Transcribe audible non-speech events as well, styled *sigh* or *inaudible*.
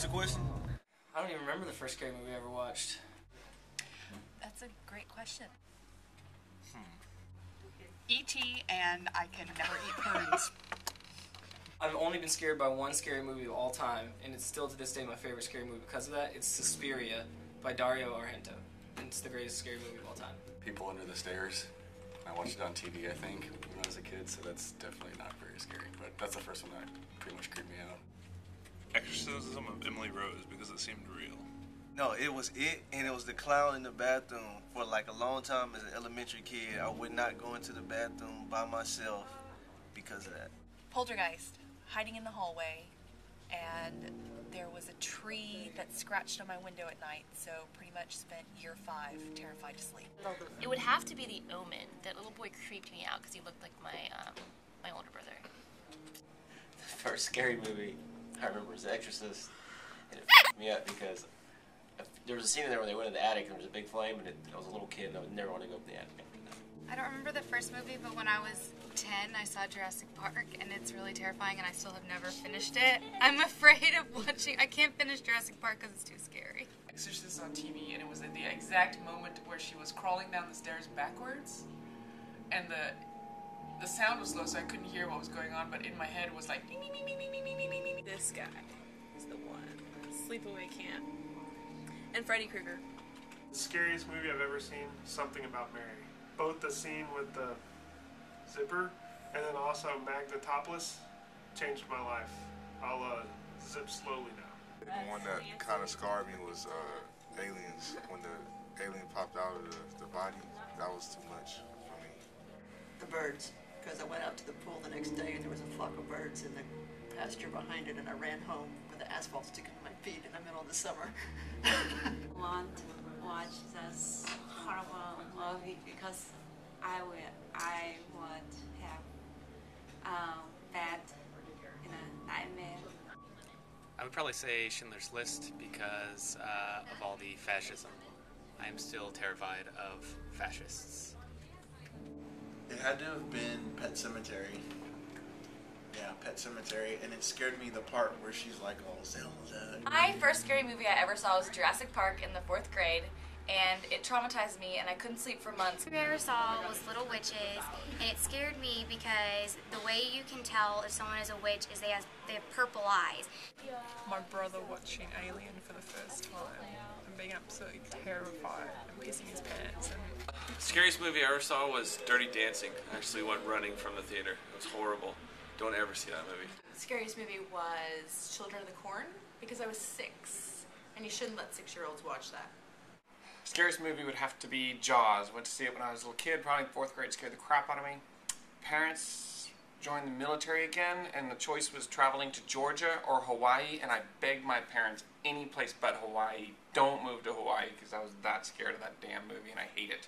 What's the question? I don't even remember the first scary movie I ever watched. That's a great question. Hmm. E.T. and I can never eat prunes. *laughs* I've only been scared by one scary movie of all time, and it's still to this day my favorite scary movie because of that. It's Suspiria by Dario Argento. And it's the greatest scary movie of all time. People Under the Stairs. I watched it on TV, I think, when I was a kid, so that's definitely not very scary. But that's the first one that pretty much creeped me out. Exorcism of Emily Rose because it seemed real. No, it was it, and it was the clown in the bathroom. For like a long time as an elementary kid, I would not go into the bathroom by myself because of that. Poltergeist, hiding in the hallway, and there was a tree that scratched on my window at night, so pretty much spent year five terrified to sleep. It would have to be the Omen. That little boy creeped me out because he looked like my um, my older brother. The first scary movie I remember was The Exorcist, and it *laughs* f***ed me up because there was a scene in there where they went in the attic and there was a big flame, and it, I was a little kid and I would never want to go up in the attic after that. I don't remember the first movie, but when I was 10, I saw Jurassic Park, and it's really terrifying, and I still have never finished it. I'm *laughs* afraid of watching. I can't finish Jurassic Park because it's too scary. Exorcist on TV, and it was at the exact moment where she was crawling down the stairs backwards, and the the sound was low, so I couldn't hear what was going on. But in my head was like. This guy is the one. Sleepaway Camp. And Freddy Krueger. Scariest movie I've ever seen, Something About Mary. Both the scene with the zipper and then also Magda topless changed my life. I'll uh, zip slowly now. The one that kind of scarred me was uh, Aliens. When the alien popped out of the, the body, that was too much for me. The birds, because I went out to the pool the next day and there was a flock of birds in the pasture behind it, and I ran home with the asphalt sticking to my feet in the middle of the summer. *laughs* want to watch this horrible movie because I will I would have um, that in a nightmare. I would probably say Schindler's List because uh, of all the fascism. I am still terrified of fascists. It had to have been Pet Sematary. Yeah, Pet Sematary, and it scared me the part where she's like, "Oh, Zelda." My first scary movie I ever saw was Jurassic Park in the fourth grade, and it traumatized me, and I couldn't sleep for months. movie I ever saw was Little Witches, and it scared me because the way you can tell if someone is a witch is they have they have purple eyes. My brother watching Alien for the first time and being absolutely terrified and pissing his pants. And Scariest movie I ever saw was Dirty Dancing. I actually went running from the theater. It was horrible. Don't ever see that movie. The Scariest movie was Children of the Corn because I was six, and you shouldn't let six-year-olds watch that. Scariest movie would have to be Jaws. Went to see it when I was a little kid, probably in fourth grade. Scared the crap out of me. Parents joined the military again, and the choice was traveling to Georgia or Hawaii. And I begged my parents, any place but Hawaii, don't move to Hawaii because I was that scared of that damn movie, and I hate it.